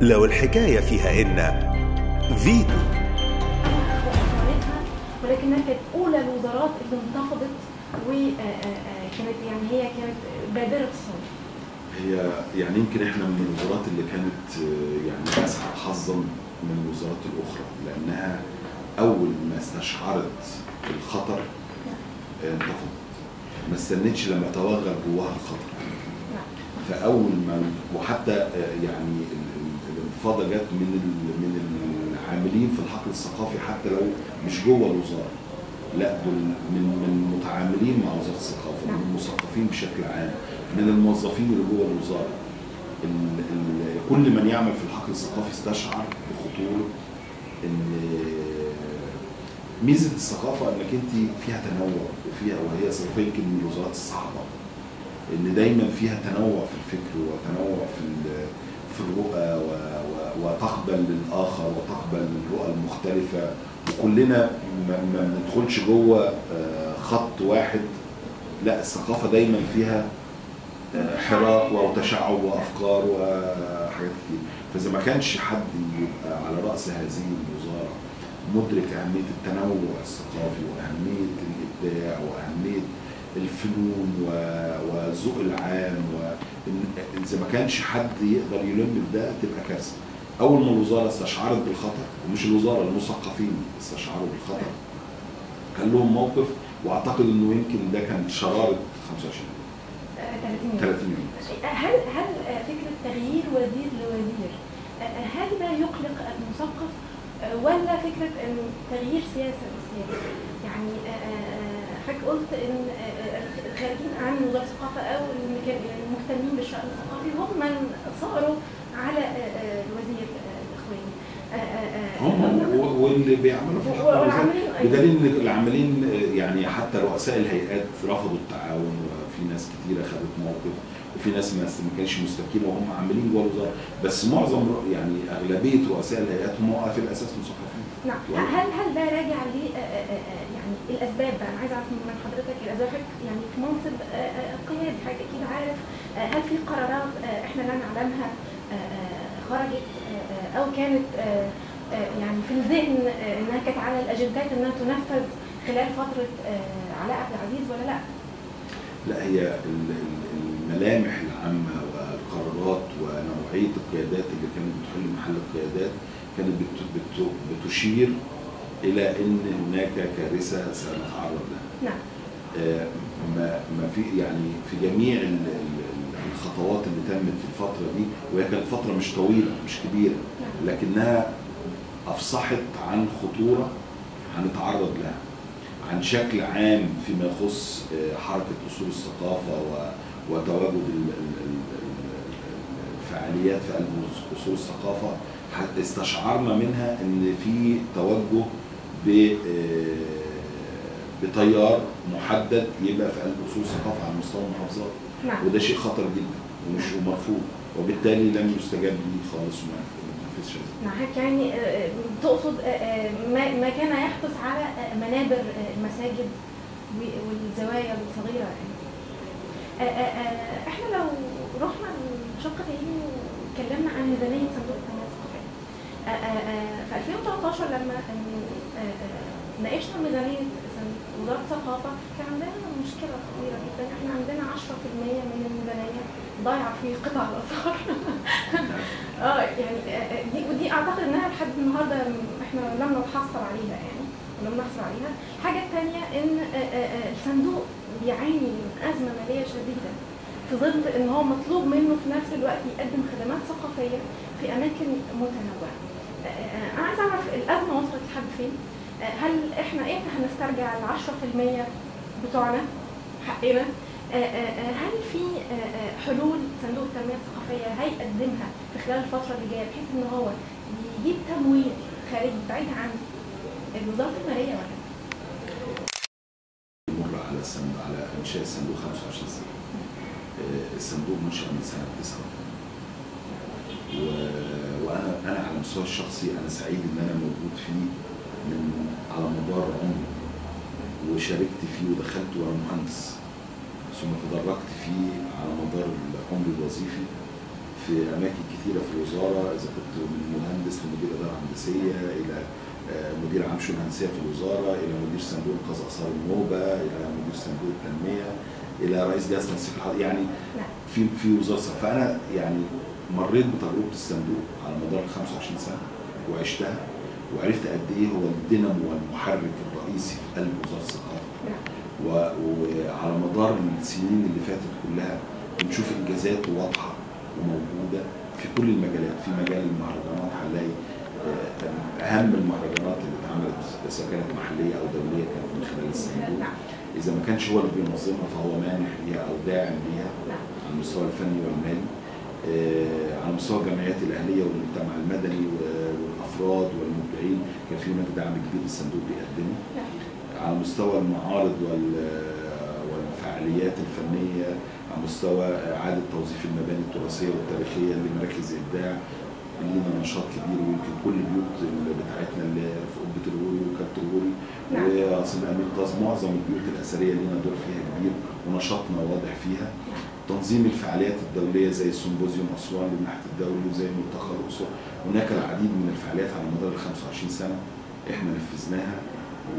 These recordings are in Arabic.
لو الحكاية فيها إن فيتو ولكنها كانت أولى الوزارات اللي انتفضت وكانت يعني هي كانت بادرة الصوت هي يعني يمكن إحنا من الوزارات اللي كانت آه، يعني اسعد حظا من الوزارات الأخرى لأنها أول ما استشعرت الخطر آه، انتفضت ما استنتش لما توغل جواها الخطر. نعم. فأول ما وحتى آه، يعني الانتفاضه جت من من العاملين في الحقل الثقافي حتى لو مش جوه الوزارة. لا دول من من متعاملين مع وزارة الثقافة من المثقفين بشكل عام من الموظفين اللي جوه الوزارة. ال- ال- كل من يعمل في الحقل الثقافي استشعر بخطورة إن ميزة الثقافة إنك أنت فيها تنوع وفيها وهي يمكن من الوزارات الصعبة. إن دايما فيها تنوع في الفكر وتنوع في في الرؤى وتقبل للآخر وتقبل الرؤى المختلفة. وكلنا ما بندخلش جوه آه، خط واحد. لا الثقافة دايما فيها آه، حراك وتشعب وأفكار وحاجات كتير. فإذا ما كانش حد يبقى على رأس هذه الوزاره مدرك أهمية التنوع الثقافي وأهمية الإبداع وأهمية الفنون والذوق العام وإن- إذا ما كانش حد يقدر يلم بده تبقى كارثة. أول ما الوزارة استشعرت بالخطر ومش الوزارة المثقفين استشعروا بالخطر. كان لهم موقف وأعتقد إنه يمكن ده كان شرارة 25 آه، 30 يوم. 30 يوم. هل هل فكرة تغيير وزير لوزير هل ده يقلق المثقف ولا فكرة ان تغيير سياسة لسياسه يعني آه، آه، حضرتك قلت إن آه، آه، الخارجين عن وزاره الثقافه أو كان- يعني المهتمين بالشان الثقافي هم من صاروا على آه، آه، الوزير آه، الاخواني آه، آه، آه، هم واللي بيعملوا في. بدليل إن العاملين آه، يعني حتى رؤساء الهيئات رفضوا التعاون وفي ناس كتيرة خدت موقف وفي ناس ما كانش مستكينه وهم عاملين جوه الوزاره بس معظم يعني أغلبية رؤساء الهيئات هم في الاساس مثقفين. نعم. هل هل ده راجع ل يعني الأسباب بقى أنا عايزة أعرف من حضرتك الاسباب حضرتك يعني في منصب آه، آه، قيادي حضرتك أكيد عارف آه، هل في قرارات آه، إحنا لا نعلمها آه، آه، خرجت آه، آه، أو كانت آه، آه، يعني في الذهن آه، إنها كانت على الأجندات إنها تنفذ خلال فترة آه، علاء عبد العزيز ولا لأ؟ لا هي ال- ال- الملامح العامة والقرارات ونوعية القيادات اللي كانت بتحل محل القيادات كانت بت- بت- بتشير إلى أن هناك كارثة سنتعرض لها. نعم. آه، ما ما في يعني في جميع ال- ال- الخطوات اللي تمت في الفترة دي وهي كانت فترة مش طويلة مش كبيرة نعم. لكنها أفصحت عن خطورة هنتعرض لها عن شكل عام فيما يخص آه، حركة أصول الثقافة و- وتواجد ال- ال- ال- ال- الفعاليات في قلب أصول الثقافة. حتى استشعرنا منها إن في توجه ب آه، بتيار محدد يبقى في قلب أصول الثقافة على مستوى المحافظات. نعم. وده شيء خطر جدا ومش مرفوض وبالتالي لم يستجاب ليه خالص وما ما تنفذش حضرتك يعني آه، آه، تقصد ما كان يحدث على منابر المساجد والزوايا الصغيرة يعني. إحنا لو رحنا لشقة تاني واتكلمنا عن ميزانية صندوق التنمية الثقافية. آه، آه، آه، في 2013 لما آه، آه، ناقشنا ميزانية صندوق- وزارة الثقافة كان عندنا مشكلة خطيرة جدا. إحنا عندنا 10% من الميزانية ضايعة في قطع الآثار. آه يعني آه، آه، دي ودي أعتقد إنها لحد النهارده إحنا لم نتحصل عليها يعني ولم نحصل عليها. الحاجة الثانية إن آه، آه، آه، الصندوق بيعاني من أزمة مالية شديدة. في ظل إن هو مطلوب منه في نفس الوقت يقدم خدمات ثقافية في أماكن متنوعة. آه، آه، أنا عايزة أعرف الأزمة وصلت لحد فين؟ آه، هل إحنا إمتى هنسترجع ال 10% بتوعنا حقنا؟ آه، آه، آه، هل في آه، آه، حلول صندوق التنمية الثقافية هيقدمها في خلال الفترة اللي جاية بحيث إن هو يجيب تمويل خارجي بعيد عن وزاره المالية ولا؟ على الصندوق على إنشاء الصندوق 25 سنة. آه، الصندوق منشأ من سنة 89 و... وأنا أنا على المستوى الشخصي أنا سعيد إن أنا موجود فيه من على مدار عمري وشاركت فيه ودخلت وأنا مهندس. ثم تدرجت فيه على مدار عمري الوظيفي في أماكن كثيرة في الوزارة إذا كنت من مهندس لمدير إدارة هندسية إلى آه، مدير عام شؤون هندسية في الوزارة إلى مدير صندوق انقاذ آثار النوبة إلى مدير صندوق التنمية. إلى رئيس جهاز تنسيق الحضاري يعني في في وزارة. فأنا يعني مريت بتجربة الصندوق على مدار 25 سنة وعشتها وعرفت قد إيه هو الدينامو والمحرك الرئيسي في قلب وزارة الثقافه وعلى مدار السنين اللي فاتت كلها بنشوف إنجازات واضحة وموجودة في كل المجالات في مجال المهرجانات هنلاقي آه، أهم المهرجانات اللي اتعملت سواء كانت محلية أو دولية كانت من خلال الصندوق إذا ما كانش هو اللي بينظمها فهو مانح ليها أو داعم ليها على المستوى الفني والمالي. آه، على مستوى الجمعيات الأهلية والمجتمع المدني والأفراد والمبدعين كان في هناك دعم كبير الصندوق بيقدمه. على مستوى المعارض وال- والفعاليات الفنية على مستوى إعادة توظيف المباني التراثية والتاريخية لمراكز ابداع لينا نشاط كبير ويمكن كل البيوت اللي بتاعتنا اللي في قبة الغوري وكابت الغوري نعم. وعاصم امين قاز معظم البيوت الأثرية لينا دور فيها كبير ونشاطنا واضح فيها. تنظيم الفعاليات الدولية زي سيمبوزيوم أسوان للنحت الدولي وزي ملتقى الاقصر هناك العديد من الفعاليات على مدار ال 25 سنة إحنا نفذناها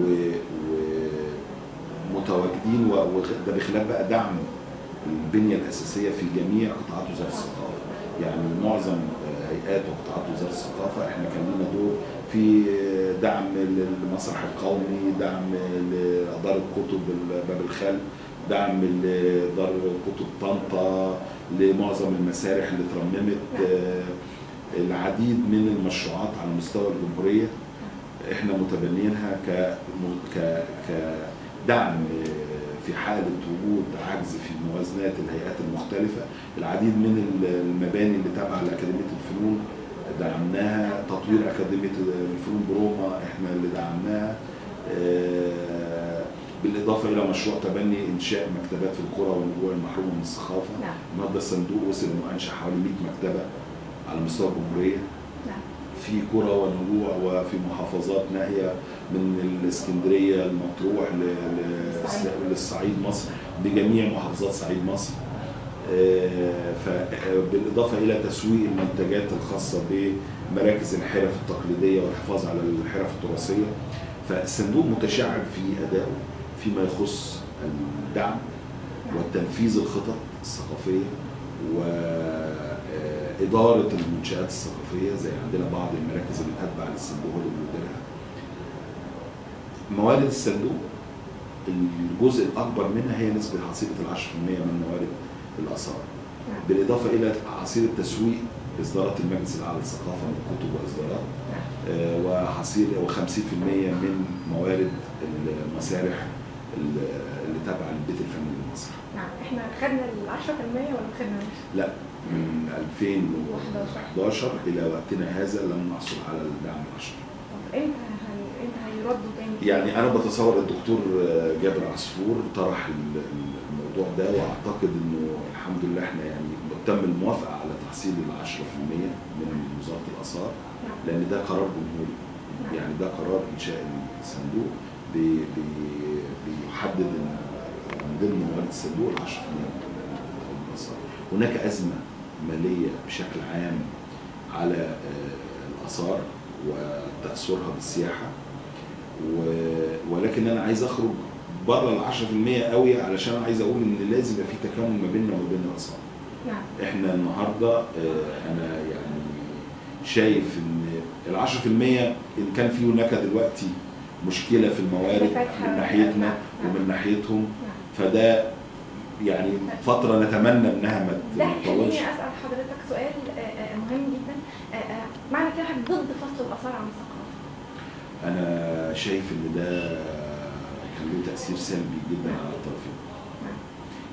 و, و... متواجدين و- وده بخلاف بقى دعم البنية الأساسية في جميع قطاعات وزارة الثقافة. يعني معظم آه، هيئات وقطاعات وزارة الثقافة إحنا كان لنا دور في دعم للمسرح القومي دعم لدار الكتب باب الخل دعم لدار كتب طنطا لمعظم المسارح اللي اترممت العديد من المشروعات على مستوى الجمهورية. إحنا متبنيينها ك ك كدعم في حالة وجود عجز في موازنات الهيئات المختلفة العديد من المباني اللي تابعة لأكاديمية الفنون دعمناها تطوير أكاديمية الفنون بروما إحنا اللي دعمناها آه، بالإضافة إلى مشروع تبني إنشاء مكتبات في القرى والنجوع المحرومة من الثقافه نعم. النهارده الصندوق وصل انه انشا حوالي 100 مكتبة على مستوى الجمهورية. نعم. في قرى ونجوع وفي محافظات نائيه من الإسكندرية المطروح. للصعيد مصر بجميع محافظات صعيد مصر آه، فبالاضافه إلى تسويق المنتجات الخاصة بمراكز الحرف التقليدية والحفاظ على الحرف التراثية فالصندوق متشعب في أدائه فيما يخص الدعم وتنفيذ الخطط الثقافية وإدارة المنشآت الثقافية زي عندنا بعض المراكز اللي تتبع للصندوق اللي بيديرها. موارد الصندوق الجزء الأكبر منها هي نسبة حصيلة ال 10% من موارد الآثار. نعم بالإضافة إلى حصيلة تسويق إصدارات المجلس الأعلى للثقافة من كتب وإصدارات نعم آه، وحصيل و50% من موارد المسارح اللي تابعة للبيت الفني المصري. نعم إحنا خدنا ال 10% ولا ما خدناش؟ لا من 2011 إلى وقتنا هذا لم نحصل على الدعم العشري طب إمتى. إمتى هيردوا تاني؟ يعني أنا بتصور الدكتور جابر عصفور طرح ال- ال- الموضوع ده وأعتقد إنه الحمد لله إحنا يعني تم الموافقة على تحصيل ال 10% من وزارة الآثار نعم لأن ده قرار جمهوري نعم. يعني ده قرار إنشاء الصندوق من ضمن موارد الصندوق ال 10% من الاثار هناك أزمة مالية بشكل عام على آه، الآثار وتأثرها بالسياحة ولكن أنا عايز أخرج بره ال 10% قوي علشان عايز أقول إن لازم يبقى في تكامل ما بيننا وما بين الآثار نعم إحنا النهارده آه، أنا يعني شايف إن ال 10% إن كان في هناك دلوقتي مشكلة في الموارد. من ناحيتنا. ومن ناحيتهم نعم فده يعني فترة نتمنى إنها ما ده تطولش. خليني أسأل حضرتك سؤال آه، آه، مهم جدا. آه، آه، معنى كده حضرتك ضد فصل الآثار عن الثقافة. أنا شايف إن ده كان له تأثير سلبي جدا على الطرفين نعم.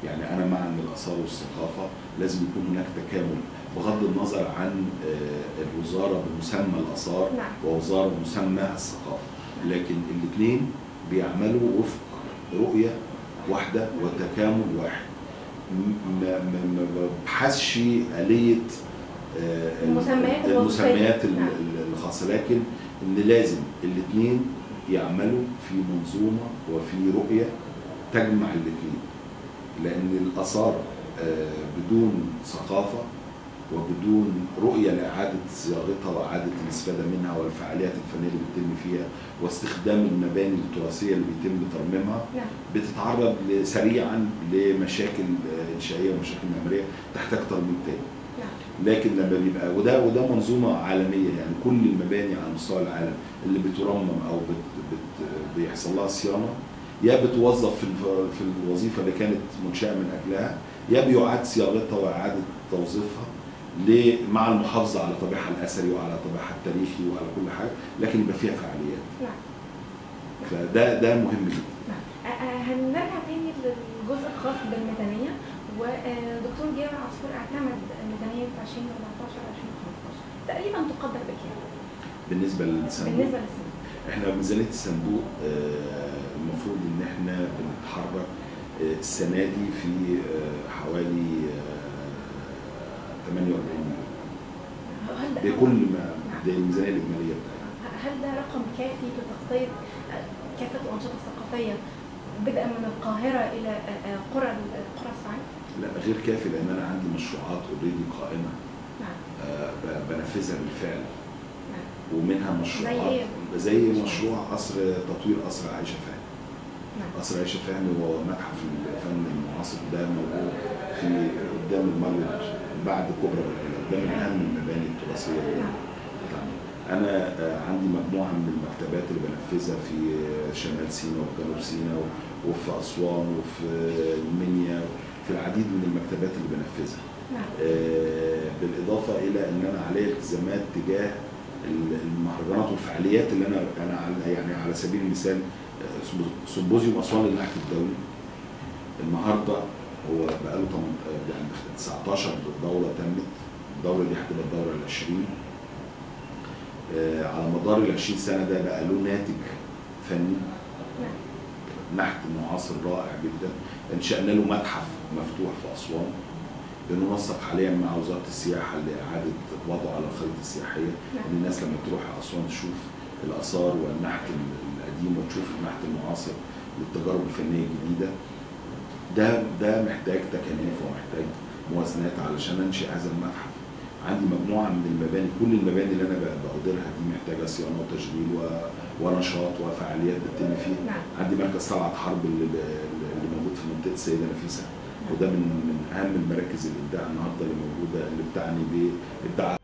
يعني أنا مع إن الآثار والثقافة لازم يكون هناك تكامل بغض النظر عن آه، الوزارة بمسمى الآثار نعم. ووزارة بمسمى الثقافة. لكن الاثنين بيعملوا وفق رؤية واحدة وتكامل واحد ما ببحثش آلية آه، المسميات. المسميات ال- نعم. ال- الخاصة لكن إن لازم الاثنين يعملوا في منظومة وفي رؤية تجمع الاثنين لأن الآثار آه، بدون ثقافة وبدون رؤية لإعادة صياغتها وإعادة الاستفادة منها والفعاليات الفنية اللي بتتم فيها واستخدام المباني التراثية اللي بيتم ترميمها نعم. بتتعرض سريعا لمشاكل آه، إنشائية ومشاكل معمارية تحتاج ترميم تاني. نعم. لكن لما بيبقى وده وده منظومة عالمية يعني كل المباني على مستوى العالم اللي بترمم أو بت بت بيحصل لها صيانة يا بتوظف في في الوظيفة اللي كانت منشأة من أجلها يا بيعاد صياغتها وإعادة توظيفها. مع المحافظة على طابعها الأثري وعلى طابعها التاريخي وعلى كل حاجة لكن يبقى فيها فعاليات. نعم. فده ده مهم جدا. نعم. آه، آه، هنرجع تاني للجزء الخاص بالميزانية ودكتور جابر عصفور اعتمد ميزانية 2014 2015 تقريبا تقدر بكام؟ بالنسبة للصندوق؟ بالنسبة للسنة إحنا ميزانيه الصندوق آه، المفروض إن إحنا بنتحرك آه، السنة دي في آه، حوالي آه، 48 مليون. بكل ما الميزانية الاجماليه بتاعتنا هل ده رقم كافي لتغطية آه، كافة الأنشطة الثقافية بدءا من آه، آه، قرى قرى الصعيد؟ لا غير كافي لأن أنا عندي مشروعات already قائمة. نعم. آه، بنفذها بالفعل. نعم. ومنها مشروعات إيه؟ زي مشروع قصر تطوير قصر عائشه فهمي. نعم. قصر عائشه فهمي هو متحف الفن المعاصر ده موجود في قدام الماريوت بعد كوبري أبو العلا ده من أهم المباني التراثية. أنا عندي مجموعة من المكتبات اللي بنفذها في شمال سيناء وفي جنوب سيناء وفي أسوان وفي المنيا في العديد من المكتبات اللي بنفذها. آه، بالإضافة إلى إن أنا عليا التزامات تجاه ال- المهرجانات والفعاليات اللي أنا أنا يعني على سبيل المثال آه، سمبو- سيمبوزيوم أسوان للنحت الدولي النهارده هو بقاله يعني 19 دوره تمت. الدوره دي هتبقى الدوره ال 20 آه، على مدار ال 20 سنة ده بقى له ناتج فني. نحت معاصر رائع جدا. انشأنا له متحف مفتوح في أسوان. بننسق حاليا مع وزارة السياحة لإعادة وضعه على الخريطة السياحية. نعم. إن الناس لما تروح أسوان تشوف الآثار والنحت ال- القديم وتشوف النحت المعاصر للتجارب الفنية الجديدة. ده ده محتاج تكاليف ومحتاج موازنات علشان أنشئ هذا المتحف. عندي مجموعة من المباني كل المباني اللي أنا ب- بقدرها دي محتاجة صيانة وتشغيل و- ونشاط وفعاليات بتتم فيه نعم. عندي مركز طلعت حرب اللي, اللي موجود في منطقة السيده نفيسة. وده من من أهم المراكز الابداع النهارده اللي موجودة اللي بتعني بابداع